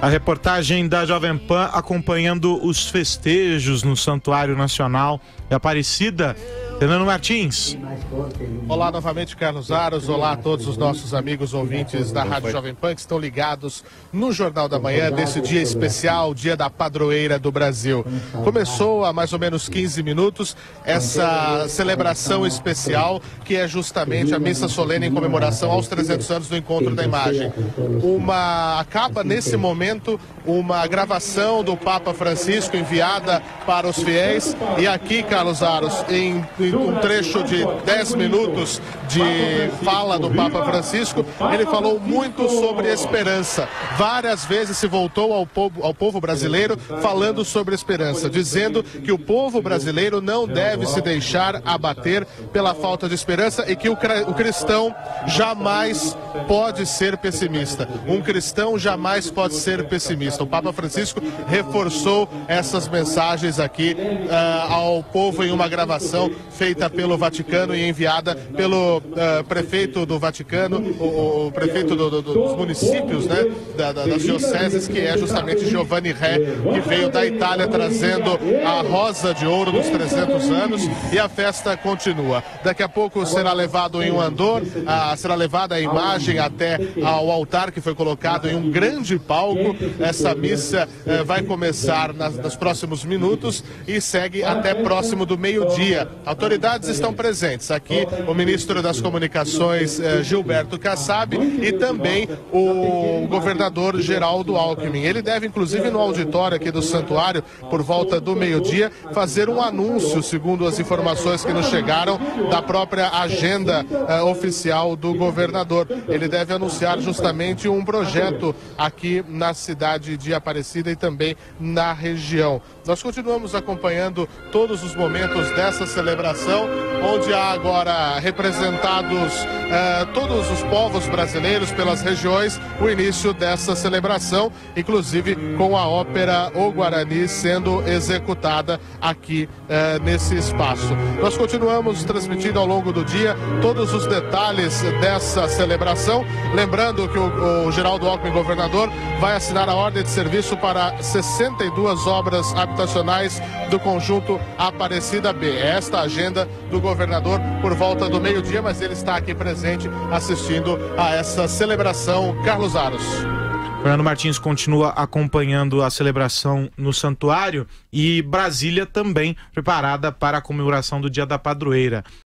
A reportagem da Jovem Pan acompanhando os festejos no Santuário Nacional de Aparecida. Fernando Martins. Olá novamente, Carlos Aros. Olá a todos os nossos amigos ouvintes da Rádio Jovem Pan que estão ligados no Jornal da Manhã desse dia especial, dia da padroeira do Brasil. Começou há mais ou menos 15 minutos essa celebração especial que é justamente a missa solene em comemoração aos 300 anos do encontro da imagem. Uma acaba nesse momento uma gravação do Papa Francisco enviada para os fiéis e aqui, Carlos Aros, em um trecho de 10 minutos de fala do Papa Francisco, ele falou muito sobre esperança. Várias vezes se voltou ao povo, ao povo brasileiro falando sobre esperança, dizendo que o povo brasileiro não deve se deixar abater pela falta de esperança e que o, o cristão jamais pode ser pessimista. Um cristão jamais pode ser pessimista. O Papa Francisco reforçou essas mensagens aqui uh, ao povo em uma gravação feita pelo Vaticano e enviada pelo uh, prefeito do Vaticano, o, o prefeito do, do, dos municípios, né, da, da, das dioceses, que é justamente Giovanni Re, que veio da Itália trazendo a rosa de ouro dos 300 anos e a festa continua. Daqui a pouco será levado em um andor, será levada a imagem até ao altar que foi colocado em um grande palco. Essa missa uh, vai começar nas, nos próximos minutos e segue até próximo do meio-dia autoridades estão presentes. Aqui o ministro das Comunicações, eh, Gilberto Kassab, e também o governador Geraldo Alckmin. Ele deve, inclusive, no auditório aqui do santuário, por volta do meio-dia, fazer um anúncio, segundo as informações que nos chegaram, da própria agenda eh, oficial do governador. Ele deve anunciar justamente um projeto aqui na cidade de Aparecida e também na região. Nós continuamos acompanhando todos os momentos dessa celebração, onde há agora representados eh, todos os povos brasileiros pelas regiões, o início dessa celebração, inclusive com a ópera O Guarani sendo executada aqui eh, nesse espaço. Nós continuamos transmitindo ao longo do dia todos os detalhes dessa celebração, lembrando que o, o Geraldo Alckmin, governador, vai assinar a ordem de serviço para 62 obras habitacionais do conjunto Aparecida B. Esta agenda do governador por volta do meio-dia, mas ele está aqui presente assistindo a essa celebração. Carlos Aros. Fernando Martins continua acompanhando a celebração no santuário e Brasília também preparada para a comemoração do Dia da Padroeira.